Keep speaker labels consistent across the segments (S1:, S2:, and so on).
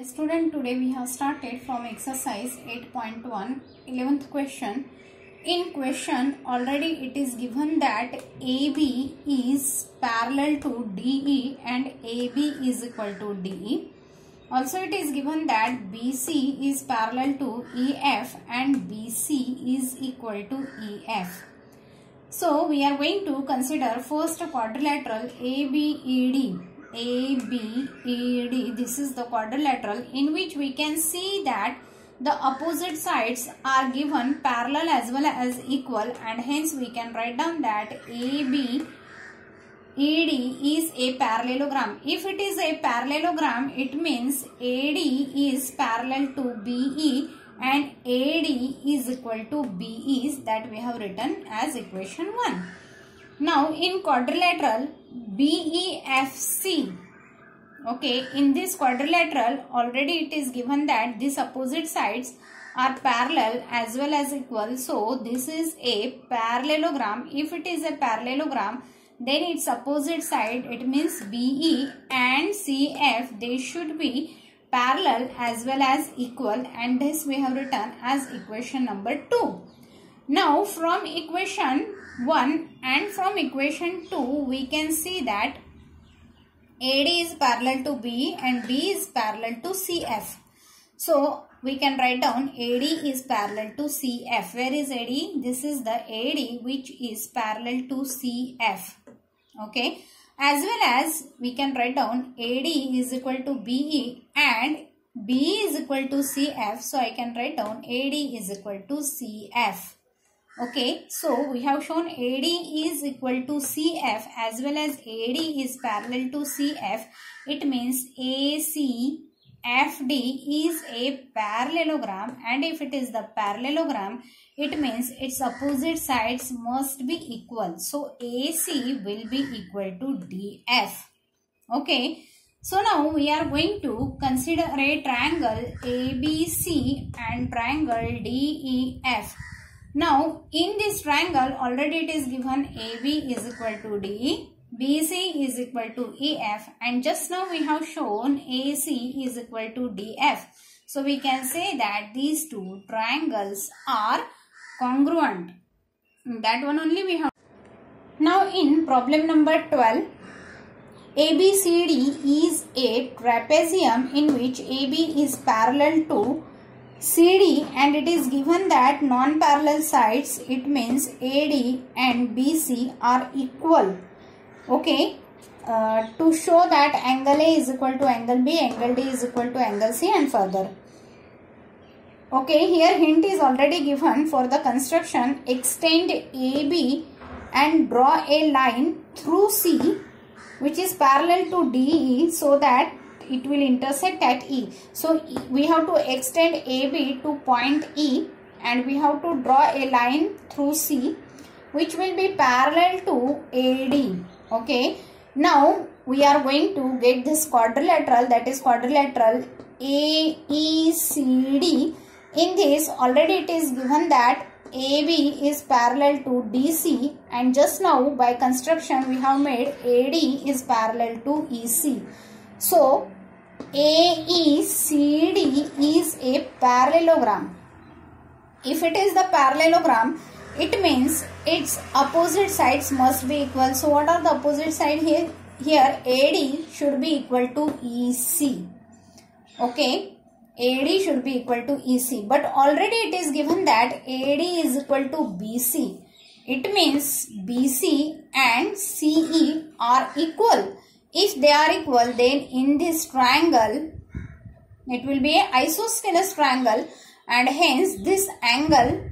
S1: Student, today we have started from exercise 8.1, 11th question. In question, already it is given that AB is parallel to DE and AB is equal to DE. Also, it is given that BC is parallel to EF and BC is equal to EF. So, we are going to consider first quadrilateral ABED ABED. This is the quadrilateral in which we can see that the opposite sides are given parallel as well as equal and hence we can write down that AB AD is a parallelogram. If it is a parallelogram, it means AD is parallel to BE and AD is equal to BE that we have written as equation 1. Now in quadrilateral BEFC, okay, in this quadrilateral already it is given that these opposite sides are parallel as well as equal. So this is a parallelogram. If it is a parallelogram, then its opposite side it means BE and CF they should be parallel as well as equal and this we have written as equation number 2. Now from equation 1 and from equation 2 we can see that AD is parallel to B and B is parallel to CF. So we can write down AD is parallel to CF. Where is AD? This is the AD which is parallel to CF. Okay. As well as we can write down AD is equal to BE and B is equal to CF. So I can write down AD is equal to CF. Okay, so we have shown AD is equal to CF as well as AD is parallel to CF. It means AC FD is a parallelogram and if it is the parallelogram, it means its opposite sides must be equal. So AC will be equal to DF. Okay, so now we are going to consider a triangle ABC and triangle DEF. Now, in this triangle, already it is given AB is equal to DE, BC is equal to EF and just now we have shown AC is equal to DF. So, we can say that these two triangles are congruent. That one only we have. Now, in problem number 12, ABCD is a trapezium in which AB is parallel to CD and it is given that non-parallel sides it means AD and BC are equal. Okay. Uh, to show that angle A is equal to angle B, angle D is equal to angle C and further. Okay, here hint is already given for the construction. Extend AB and draw a line through C which is parallel to DE so that it will intersect at E. So we have to extend AB to point E and we have to draw a line through C which will be parallel to AD. Okay. Now we are going to get this quadrilateral that is quadrilateral AECD. In this already it is given that AB is parallel to DC and just now by construction we have made AD is parallel to EC. So AECD is a parallelogram. If it is the parallelogram, it means its opposite sides must be equal. So what are the opposite side here? Here AD should be equal to EC. Okay. AD should be equal to EC. But already it is given that AD is equal to BC. It means BC and CE are equal. If they are equal, then in this triangle, it will be an isosceles triangle and hence this angle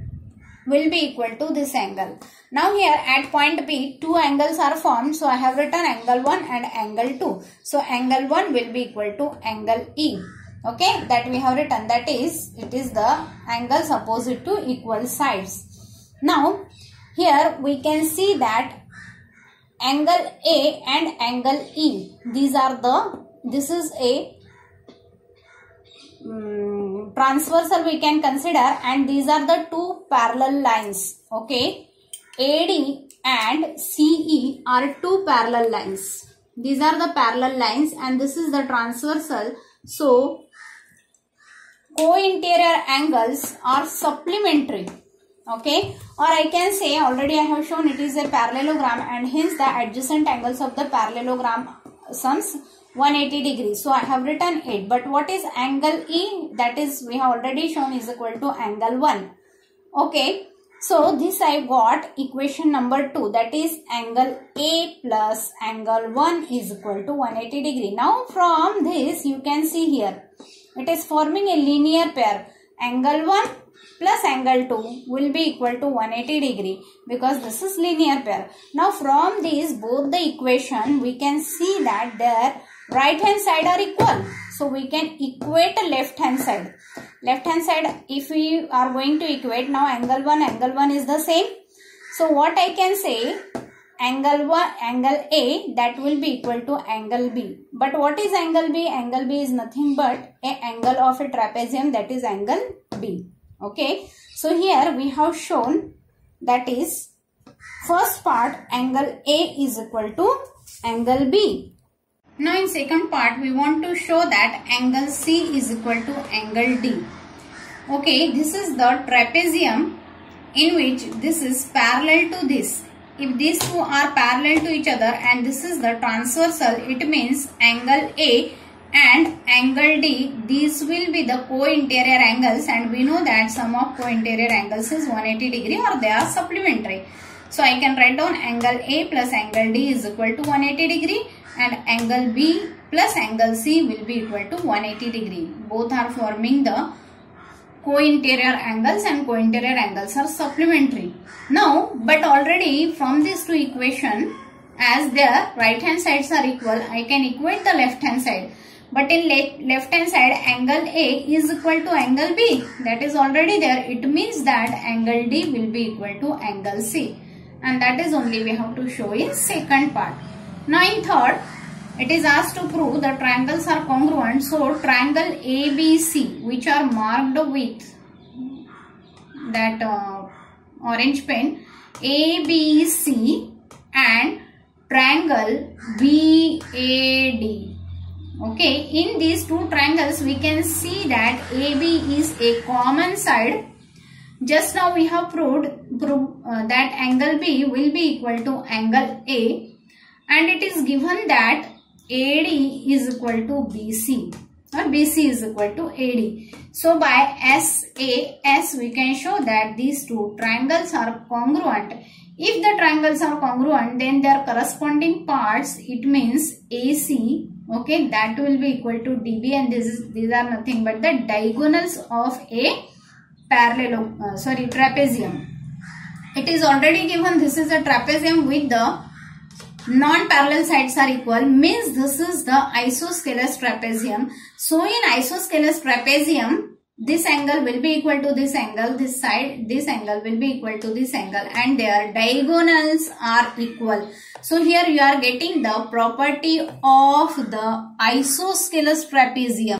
S1: will be equal to this angle. Now here at point B, two angles are formed. So I have written angle 1 and angle 2. So angle 1 will be equal to angle E. Okay, that we have written. That is, it is the angles opposite to equal sides. Now, here we can see that angle A and angle E. These are the, this is a um, transversal we can consider and these are the two parallel lines. Okay. AD and CE are two parallel lines. These are the parallel lines and this is the transversal. So, co-interior angles are supplementary. Okay. Or I can say already I have shown it is a parallelogram and hence the adjacent angles of the parallelogram sums 180 degrees. So I have written it. But what is angle E? That is we have already shown is equal to angle 1. Okay. So this I got equation number 2 that is angle A plus angle 1 is equal to 180 degree. Now from this you can see here it is forming a linear pair. Angle 1 plus angle 2 will be equal to 180 degree because this is linear pair. Now from these both the equation we can see that their right hand side are equal. So we can equate left hand side. Left hand side if we are going to equate now angle 1 angle 1 is the same. So what I can say angle 1 angle A that will be equal to angle B. But what is angle B? Angle B is nothing but a angle of a trapezium that is angle B. Okay. So here we have shown that is first part angle A is equal to angle B. Now in second part we want to show that angle C is equal to angle D. Okay, this is the trapezium in which this is parallel to this. If these two are parallel to each other and this is the transversal, it means angle A and angle D, these will be the co-interior angles and we know that sum of co-interior angles is 180 degree or they are supplementary. So I can write down angle A plus angle D is equal to 180 degree and angle B plus angle C will be equal to 180 degree. Both are forming the co-interior angles and co-interior angles are supplementary. Now, but already from these two equation, as their right hand sides are equal, I can equate the left hand side. But in left, left hand side, angle A is equal to angle B. That is already there. It means that angle D will be equal to angle C. And that is only we have to show in second part. Now in third, it is asked to prove the triangles are congruent. So triangle ABC which are marked with that uh, orange pen ABC and triangle BAD. Okay, in these two triangles we can see that AB is a common side. Just now we have proved, proved uh, that angle B will be equal to angle A and it is given that AD is equal to BC or BC is equal to AD. So by SAS we can show that these two triangles are congruent. If the triangles are congruent then their corresponding parts it means AC okay that will be equal to DB and this is these are nothing but the diagonals of a parallel uh, sorry trapezium. It is already given this is a trapezium with the non-parallel sides are equal means this is the isosceles trapezium. So in isosceles trapezium, this angle will be equal to this angle, this side, this angle will be equal to this angle and their diagonals are equal. So here you are getting the property of the isosceles trapezium.